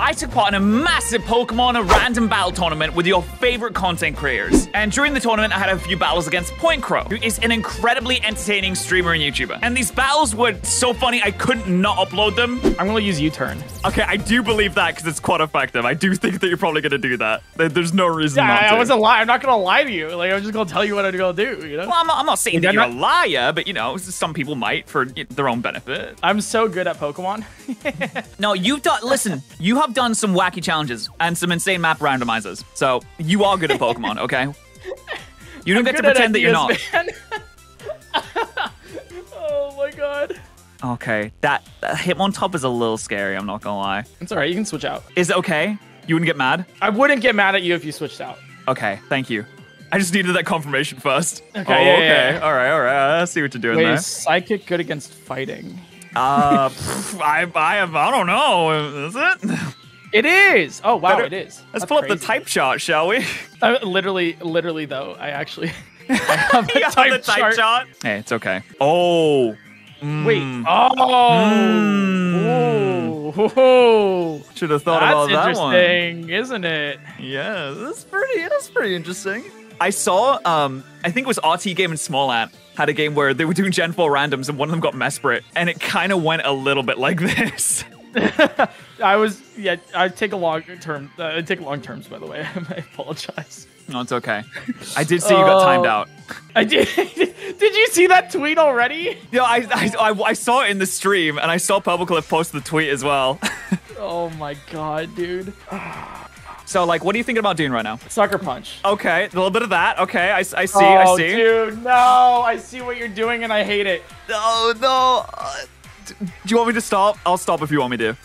I took part in a massive Pokemon random battle tournament with your favorite content creators. And during the tournament, I had a few battles against Point Crow, who is an incredibly entertaining streamer and YouTuber. And these battles were so funny, I couldn't not upload them. I'm gonna use U-turn. Okay, I do believe that because it's quite effective. I do think that you're probably gonna do that. There's no reason Yeah, not I, to. I wasn't lying. I'm not gonna lie to you. Like I'm just gonna tell you what I'm gonna do. You know. well, I'm not, I'm not saying that you're a liar, but you know, some people might for their own benefit. I'm so good at Pokemon. No, you've done. Listen, you have done some wacky challenges and some insane map randomizers. So you are good at Pokemon, okay? You don't get to pretend that you're not. oh my god. Okay, that, that Hitmontop is a little scary. I'm not gonna lie. It's alright. You can switch out. Is it okay? You wouldn't get mad? I wouldn't get mad at you if you switched out. Okay, thank you. I just needed that confirmation first. Okay, Oh, yeah, okay. yeah, yeah. All right, all right. I see what you're doing Wait, there. is psychic good against fighting? Uh, pff, I, I, have, I don't know. Is it? It is. Oh wow, Better- it is. Let's That's pull up the type chart, shall we? Uh, literally, literally though, I actually I have the You type, the type chart. chart. Hey, it's okay. Oh. Wait. Mm. Oh. Ooh. Should have thought That's about that one. interesting, isn't it? Yeah, that's pretty. That's pretty interesting. I saw. Um, I think it was RT Game and Small Ant had a game where they were doing Gen 4 randoms and one of them got Mesprit, and it kind of went a little bit like this. I was yeah. I take a long term. Uh, I take long terms, by the way. I apologize. no, it's okay. I did see you got timed Oh. out. I did. did you see that tweet already? Yeah, I, I, I, I saw it in the stream, and I saw Purple Cliff post the tweet as well. Oh my god, dude. So, like, what are you thinking about doing right now? Sucker punch. Okay, a little bit of that. Okay, I, I see, oh, I see. dude, no! I see what you're doing, and I hate it. No, no. Uh, do you want me to stop? I'll stop if you want me to.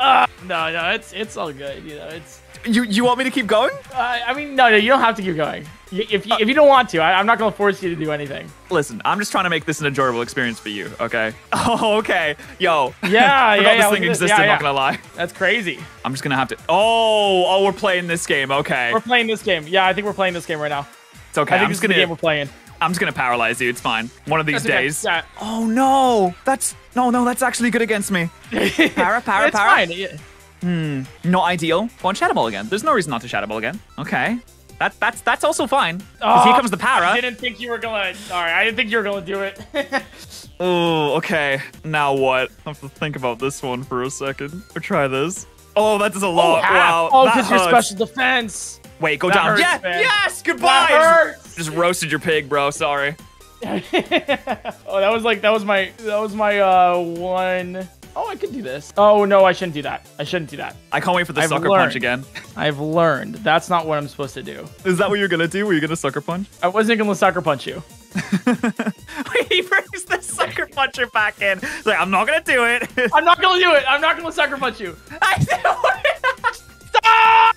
uh, no, no, it's it's all good. You know, it's. You, you want me to keep going? Uh, I mean, no, no, you don't have to keep going. If you, if you don't want to, I, I'm not gonna force you to do anything. Listen, I'm just trying to make this an enjoyable experience for you, okay? Oh, okay. Yo. Yeah, Forgot yeah, this yeah. thing look at this. existed, Yeah, yeah. not gonna lie. That's crazy. I'm just gonna have to. Oh, oh, we're playing this game. Okay. We're playing this game. Yeah, I think we're playing this game right now. It's okay. I think I'm just the game we're playing. I'm just gonna paralyze you. It's fine. One of these That's okay. days. Yeah. Oh no, that's no, no, that's actually good against me. Para, para, it's para. fine. Yeah. Not ideal. Go on, Shadow Ball again. There's no reason not to Shadow Ball again. Okay. That that's that's also fine. 'Cause here Oh, comes the para. I didn't think you were gonna. All right, I didn't think you were gonna do it. Oh, okay. Now what? I have to think about this one for a second. Or try this. Oh, that does a lot. wow. Oh, because you're special defense. Wait, go That down. hurts, yeah. man. Yes. Goodbye. That hurts. Just roasted your pig, bro. Sorry. oh, that was like that was my that was my uh one oh I could do this. Oh no, I shouldn't do that. I shouldn't do that. I can't wait for the I've sucker learned. punch again. I've learned that's not what I'm supposed to do. Is that what you're gonna do? Were you gonna sucker punch? I wasn't gonna sucker punch you. he brings the sucker puncher back in. He's like, I'm not gonna do it. I'm not gonna do it. I'm not gonna sucker punch you. I said, Stop!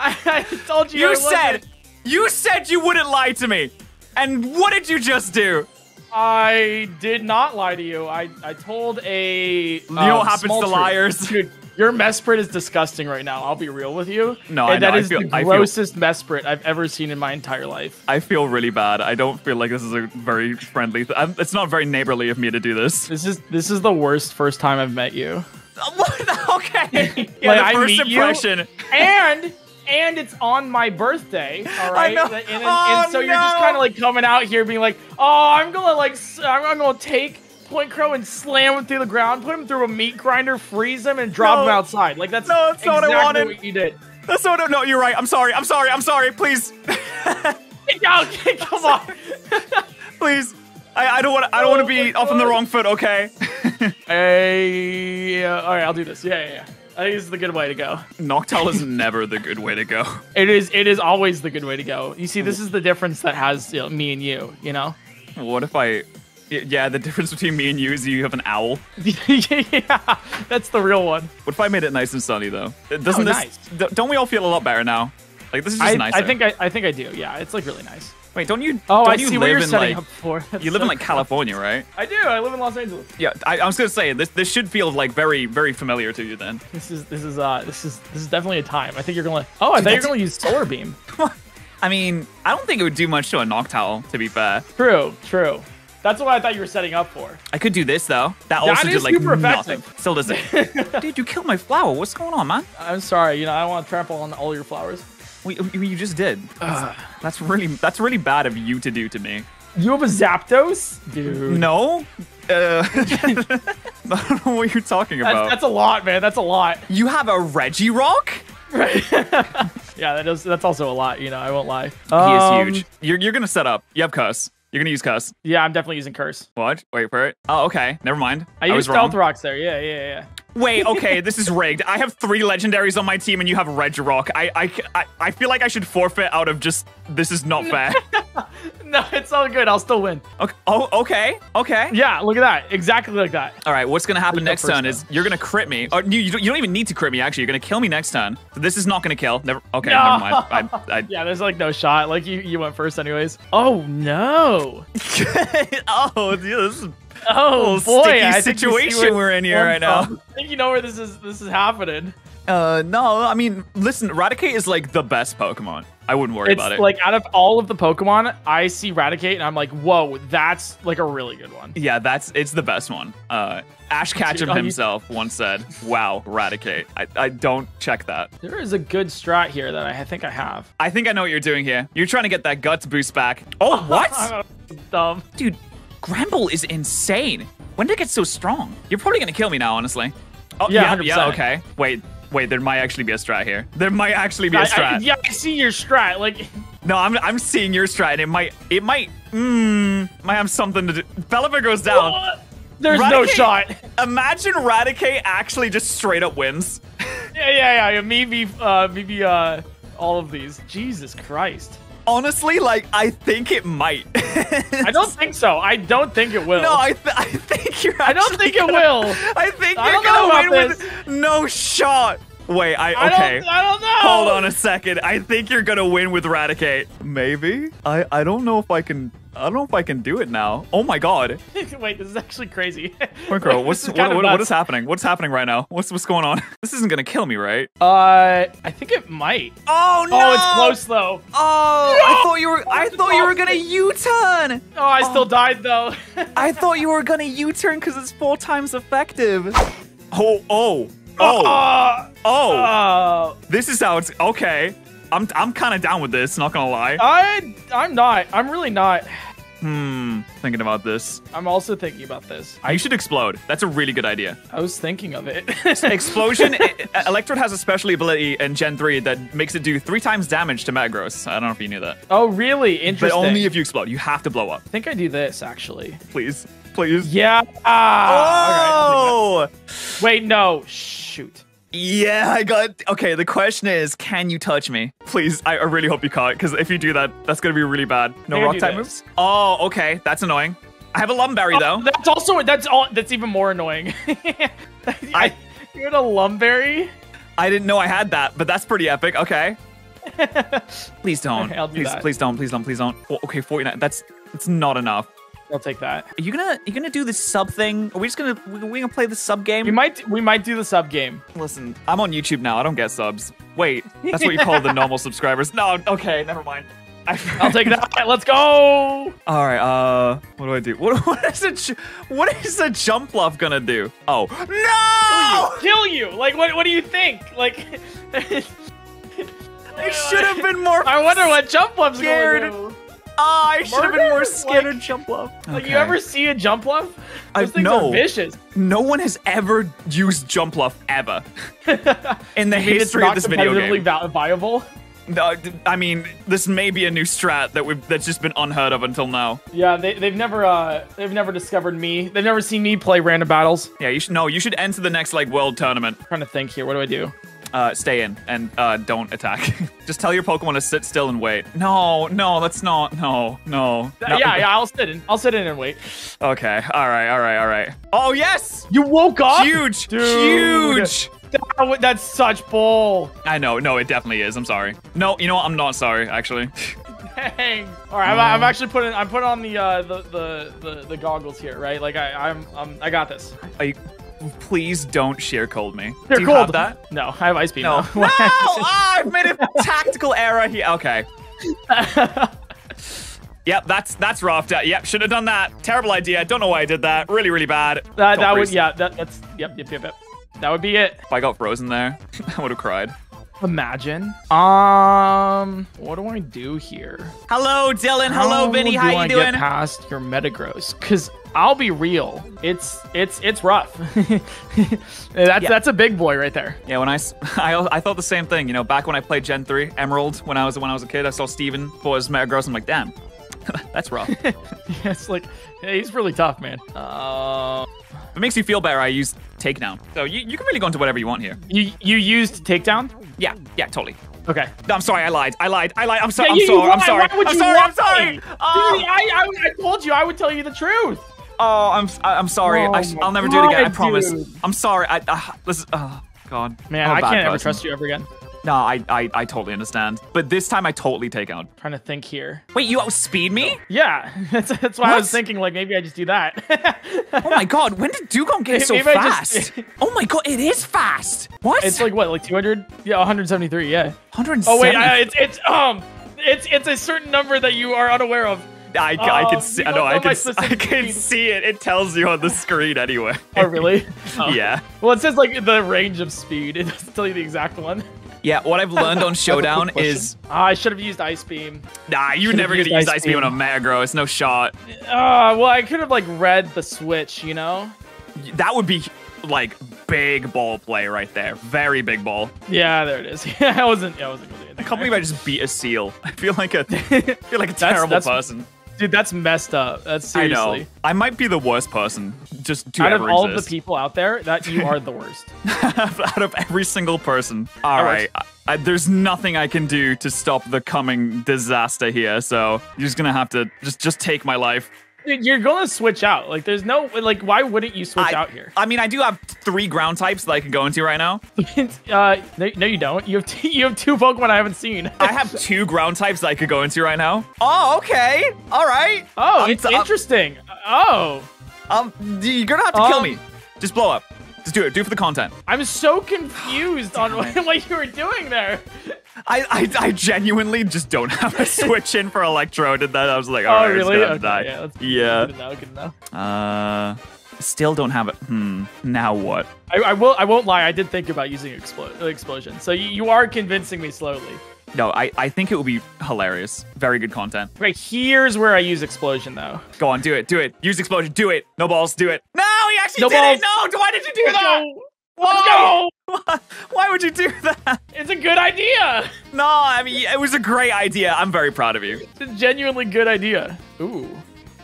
I, I told you. I you wasn't. said, you said you wouldn't lie to me. And what did you just do? I did not lie to you. I I told a. You know what um, happens to liars? dude. Your Mesprit is disgusting right now. I'll be real with you. No, and I know. that I feel- the I feel- grossest Mesprit I've ever seen in my entire life. I feel really bad. I don't feel like this is a very friendly. Th- it's not very neighborly of me to do this. This is this is the worst first time I've met you. Okay. Yeah, Like, the first impression. and and it's on my birthday. All right, know. And, and- Oh, and so you're just kind of like coming out here being like, oh, I'm gonna like, I'm gonna take Point Crow and slam him through the ground, put him through a meat grinder, freeze him, and drop No. him outside. Like that's No, that's not what I exactly wanted. what you did. That's so. No, you're right. I'm sorry. I'm sorry. I'm sorry. Please, Okay, come on. please. I, I don't want. I don't want to be Oh off on the wrong foot. Okay. Hey, uh, all right, I'll do this. Yeah, yeah, yeah. I think this is the good way to go. Noctowl is never the good way to go. It is. It is always the good way to go. You see, this is the difference that has you know, me and you. You know. What if I? Yeah, the difference between me and you is you have an owl. yeah, that's the real one. What if I made it nice and sunny though? Doesn't Oh, this? nice. Don't we all feel a lot better now? Like this is just I, nicer. I think I, I think I do. Yeah, it's like really nice. Wait, don't you? Oh, don't I you see live what you're in setting like? up for. That's You live so in like cool. California, right? I do. I live in Los Angeles. Yeah, I, I was gonna say this. This should feel like very, very familiar to you then. This is this is uh this is this is definitely a time. I think you're gonna. Oh, I thought you were that's- gonna use solar beam. I mean, I don't think it would do much to a Noctowl, to be fair. True, true. That's what I thought you were setting up for. I could do this though. That That also is did like super nothing. effective. Still doesn't. Dude, you killed my flower. What's going on, man? I'm sorry, you know, I don't want to trample on all your flowers. We, you you just did. That's, that's really that's really bad of you to do to me. You have a Zapdos? Dude. No. Uh, I don't know what you're talking about. that's a lot, man. That's a lot. you have a Regirock? Yeah, that is, that's also a lot, you know, I won't lie. He Um, is huge. You're, you're gonna set up. You have Curse. You're gonna use Curse. Yeah, I'm definitely using Curse. What? Wait for it. Oh, okay. Never mind. I, I, use was wrong. Stealth Rocks there. Yeah, yeah, yeah. Wait, okay, this is rigged. I have three legendaries on my team, and you have Regirock. I, I, I, I feel like I should forfeit out of just this is not fair. No, it's all good. I'll still win. okay. Oh, okay, okay. Yeah, look at that. Exactly like that. All right, what's gonna happen next first, turn is you're gonna crit me. Or you, you, don't, you don't even need to crit me. Actually, you're gonna kill me next turn. So this is not gonna kill. Never. Okay, No. never mind. I, I, Yeah, there's like no shot. Like you, you went first anyways. Oh no. oh, dude, this is Oh boy, sticky I think you see situation we're in here right now. I think you know where this is. This is happening. Uh, no, I mean, listen, Raticate is like the best Pokemon. I wouldn't worry It's about it. like out of all of the Pokemon, I see Raticate and I'm like, whoa, that's like a really good one. yeah, that's it's the best one. Uh, Ash Ketchum oh, you- himself once said, "Wow, Raticate." I, I don't check that. There is a good strat here that I think I have. I think I know what you're doing here. You're trying to get that guts boost back. Oh, what? Dumb. Dude, Granbull is insane. When did it get so strong? You're probably gonna kill me now, honestly. Oh, Yeah, yeah, yeah, 100%. okay. Wait, wait, there might actually be a strat here. There might actually be a I, strat. I, yeah, I see your strat. Like, No, I'm I'm seeing your strat, and it might it might mmm might have something to do. Belliver goes down. there's no shot. Imagine Raticate actually just straight up wins. yeah, yeah, yeah, yeah. Maybe, uh, maybe, uh, all of these. Jesus Christ. Honestly, like I think it might. I don't think so. I don't think it will. No, I th- I think you're. I don't think it gonna- will. I think I you're don't know gonna win about with no shot. Wait, I I okay. don't, I don't know. Hold on a second. I think you're gonna win with Raticate. Maybe. I I don't know if I can. I don't know if I can do it now. Oh my god. Wait, this is actually crazy. Winkro, what's is what, what, what is happening? What's happening right now? What's what's going on? This isn't gonna kill me, right? Uh, I think it might. Oh no! Oh, it's close though. Oh, I thought you were. I thought you were gonna U-turn. Oh, I still died though. I thought you were gonna U-turn because it's four times effective. Oh, oh, oh, Uh, oh! uh, This is how it's okay. I'm I'm kind of down with this. Not gonna lie. I, I'm not. I'm really not. Hmm. Thinking about this. I'm also thinking about this. You should explode. That's a really good idea. I was thinking of it. Explosion. e- Electrode has a special ability in Gen 3 that makes it do three times damage to Metagross. I don't know if you knew that. oh, really? Interesting. But only if you explode. You have to blow up. I think I do this actually. Please. Please. Yeah. Ah, okay, Oh! that. Wait, no. Shoot. Yeah, I got. Okay, the question is, can you touch me? Please, I, I really hope you can't, because if you do that, that's gonna be really bad. No rock type moves? Oh, okay, that's annoying. I have a Lumberry oh, though. That's also that's all. That's even more annoying. I, you had a lumberry. I didn't know I had that, but that's pretty epic. Okay. Please don't. Okay, do please, that. please don't. Please don't. Please don't. Oh, okay, 49. That's it's not enough. I'll take that. Are you gonna you gonna do the sub thing? Are we just gonna we, we gonna play the sub game? We might we might do the sub game. Listen, I'm on YouTube now. I don't get subs. Wait, that's what you call the normal subscribers. No, okay, never mind. I, I'll take that. Let's go. All right. Uh, what do I do? What what is a what is a Jumpluff gonna do? Oh no! Kill you. Like what? What do you think? Like. I should have been more. I wonder what Jumpluff's Scared. gonna do. Ah, I should have been more Murder? scared Like- of Jumpluff. Like you ever see a Jumpluff? I- Those things no. are vicious. No one has ever used Jumpluff ever in the Maybe it's history of not this video competitively game. va- viable. No, d- I mean, this may be a new strat that we've that's just been unheard of until now. Yeah, they, they've never uh they've never discovered me. They've never seen me play random battles. Yeah, you should no. You should enter the next like world tournament. trying to think here. What do I do? Uh, stay in and uh, don't attack. just tell your Pokemon to sit still and wait. No, no, that's not. No, no. Uh, no. yeah, yeah. I'll sit in. I'll sit in and wait. Okay. All right. All right. All right. Oh yes. You woke up. Huge. Dude. Huge. That that's such bull. I know. No, it definitely is. I'm sorry. No, you know what? I'm not sorry. Actually. Dang. All right, I'm, I'm actually putting I'm putting on the uh the the the, the goggles here, right? Like I I'm, I'm I got this. Are you, please don't sheer cold me. They're Do you cold. have that? No, I have ice beam. No. no! Ah, I've made a tactical error here. Okay. Yep, that's that's rough. Uh, Yep, should have done that. Terrible idea. Don't know why I did that. Really, really bad. That, that would, yeah, that, that's, yep, yep, yep, yep. That would be it. If I got frozen there, I would have cried. Imagine. Um, what do I do here? Hello, Dylan. Hello, Vinny. do How I you doing? Get past your Metagross, because I'll be real, it's it's it's rough. that's Yeah. that's a big boy right there. Yeah, when I, I I thought the same thing. You know, back when I played Gen 3 Emerald when I was when I was a kid, I saw Steven for his Metagross. I'm like, damn, that's rough. yeah, it's like yeah, he's really tough, man. Uh, it makes you feel better, I use Takedown. So you, you can really go into whatever you want here. you you used takedown? Yeah, yeah, totally. Okay. No, I'm sorry, I lied. I lied. I lied. I'm, so- Yeah, I'm you- sorry. I'm why- sorry. why would I'm sorry. I'm sorry. Dude, Oh, I, I, I told you I would tell you the truth. Oh I'm I'm sorry. Oh I sh- I'll never do it again. I promise. dude. I'm sorry. I uh, this is, oh god. Man, I'm a I bad can't ever trust you ever again. No, I, I I totally understand. But this time I totally take out. trying to think here. Wait, you outspeed me? Yeah, that's, that's why I was thinking like maybe I just do that. Oh my god, when did Dewgong get so Maybe I just- fast? oh my god, it is fast. What? it's like what, like 200? Yeah, 173. Yeah. 170. Oh wait, I, it's it's um, it's it's a certain number that you are unaware of. I, I Oh, can see. you I don't. I can. my s- I specific can speed. see it. It tells you on the screen anyway. Oh really? Oh. Yeah. Well, it says like the range of speed. It doesn't tell you the exact one. Yeah. What I've learned on Showdown question. is Ah, I should have used ice beam. nah. You're never gonna use Ice Ice Beam on a Beam. Metagross. It's no shot. Uh, well, I could have like read the switch, you know? That would be like big ball play right there. Very big ball. Yeah, there it is. Yeah, I wasn't. Yeah, I wasn't gonna do anything. I can't believe I just beat a seal. I feel like a. I feel like a That's- terrible that's- person. Dude, that's messed up. That's I seriously. know. I might be the worst person. Just to Out of all of the people out there, that you are the worst. out of every single person. All That right. I, there's nothing I can do to stop the coming disaster here, so you're just gonna have to just just take my life. You're gonna switch out. Like, there's no like, why wouldn't you switch I, out here? I mean, I do have three ground types that I can go into right now. uh, no, no, you don't. You have t- you have two Pokemon I haven't seen. I have two ground types that I could go into right now. Oh, okay. All right. oh, I'm it's t- I'm- interesting. Oh, Um, you're gonna have to kill Um, me. Just blow up. Just do it. Do it for the content. I'm so confused on what, what you were doing there. I, I, I genuinely just don't have a switch in for Electrode, and then I was like, all Oh, right, it's really? gonna Okay, die. yeah, yeah. Good enough. Good enough. Uh, still don't have it. Hmm. Now what? I, I will. I won't lie. I did think about using explo- explosion. So you, you are convincing me slowly. No, I, I think it would be hilarious. Very good content. Okay, here's where I use explosion though. Go on, do it, do it. Use explosion, do it. No balls, do it. No, he actually No did it. No, why did you do that? go. Go. Why would you do that? It's a good idea. No, I mean it was a great idea. I'm very proud of you. It's a genuinely good idea. Ooh.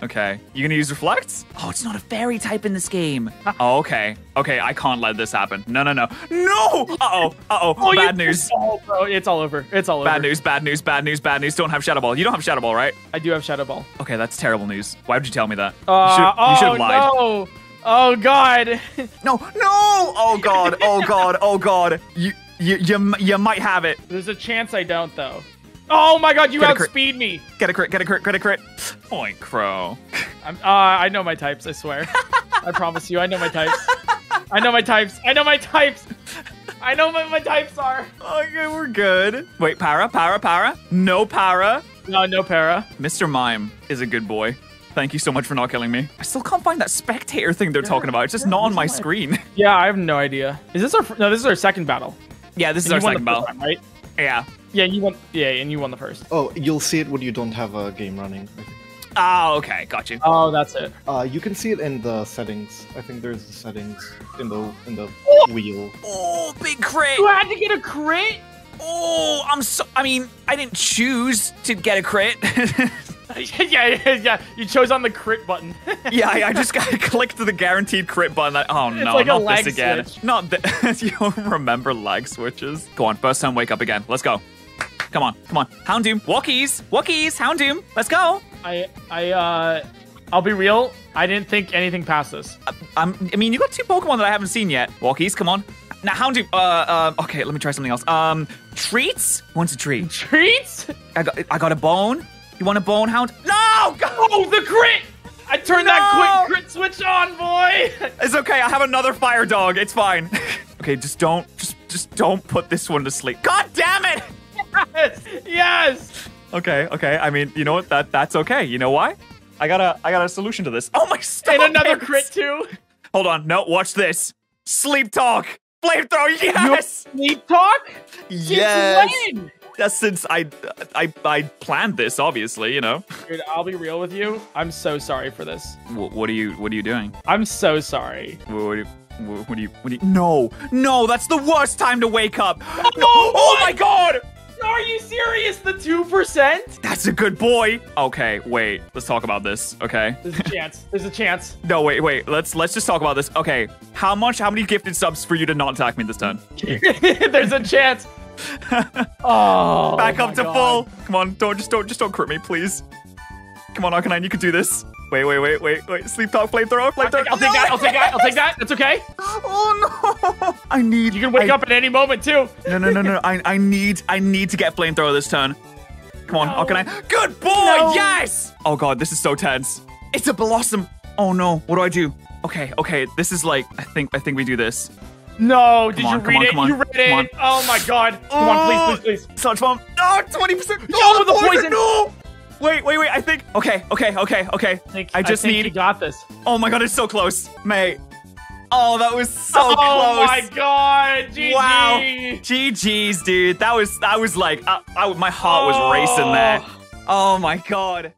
Okay, you gonna use reflect? Oh, it's not a fairy type in this game. oh, okay, okay. I can't let this happen. No, no, no, no. Uh oh, uh oh. Oh, bad you- news. Oh, bro, it's all over. It's all over. Bad news. Bad news. Bad news. Bad news. Don't have Shadow Ball. You don't have Shadow Ball, right? I do have Shadow Ball. Okay, that's terrible news. Why would you tell me that? Uh, you should, oh, you should have lied. no. Oh God. No, no! Oh god! Oh god! Oh god! You, you, you, you might have it. There's a chance I don't though. Oh my God! You Get outspeed me. Get a crit! Get a crit! Get a crit! Point crow. I'm, uh, I know my types. I swear. I promise you. I know my types. I know my types. I know my types. I know what my types are. Okay, we're good. Wait, para, para, para. No para. No, no para. Mr. Mime is a good boy. Thank you so much for not killing me. I still can't find that spectator thing they're talking about. It's just not on my screen. Yeah, I have no idea. Is this our? No, this is our second battle. yeah, this is And our second battle. first one, right? Yeah. Yeah, you won. Yeah, and you won the first. Oh, you'll see it when you don't have a game running. I. Oh, okay. Got you. Oh, that's it. Uh, you can see it in the settings. I think there's the settings in the in the wheel. Oh, big crit. You had to get a crit. Oh, I'm so. I mean, I didn't choose to get a crit. yeah, yeah, yeah. You chose on the crit button. yeah, I, I just got clicked to the guaranteed crit button. I- oh no, like not this again. switch. Not this. you don't remember lag switches? Go on, first time wake up again. Let's go. Come on, come on. Houndoom, Walkies, Walkies, Houndoom. Let's go. I, I, uh, I'll be real. I didn't think anything past this. Um, I mean, you got two Pokemon that I haven't seen yet. Walkies, come on. Now, Houndoom. Uh, uh, okay, let me try something else. Um, treats. Who wants a treat? Treats? I got, I got a bone. You want a bone, Hound? No, go. Oh, the crit! I turned that quick crit switch on, boy. It's okay. I have another fire dog. It's fine. okay, just don't, just, just don't put this one to sleep. God damn it! yes, yes. Okay, okay. I mean, you know what? That that's okay. You know why? I got a I got a solution to this. Oh my stop And another crit too. Hold on. No, watch this. Sleep talk. Flamethrower. Yes. Sleep talk? Yes. Since I I I planned this. Obviously, you know. Dude, I'll be real with you. I'm so sorry for this. What, what are you What are you doing? I'm so sorry. What, what, what, do you What do you? No, no. That's the worst time to wake up. Oh, No. Oh my god. Are you serious? The 2%? That's a good boy. Okay, wait. Let's talk about this. Okay. There's a chance. There's a chance. No, wait, wait. Let's let's just talk about this. Okay. How much? How many gifted subs for you to not attack me this turn? There's a chance. Oh. Back up to God. full. Come on, don't just don't just don't crit me, please. Come on, Arcanine, you can do this. Wait, wait, wait, wait, wait. Sleep talk, flamethrower, I'll take, I'll take that. I'll take that. I'll take that. That's okay. Oh no! I need. You can wake I- up at any moment too. No, no, no, no. I I need I need to get flamethrower this turn. Come on, No. Arcanine. Good boy. No. Yes. Oh god, this is so tense. It's a blossom. Oh no. What do I do? Okay, okay. This is like I think I think we do this. No, did on, you read on, it? on, You read come on. it. Oh my god. Come on, please, please, please. Sludge bomb. Oh, 20%. No, Oh, the poison. No. Wait, wait, wait. I think. Okay, okay, okay, okay. I, think, I just think need. you got this. Oh my god, it's so close, mate. Oh, that was so oh close. Oh my god. GG. Wow. GG's, dude. That was that was like, uh, I, my heart was racing there. Oh my god.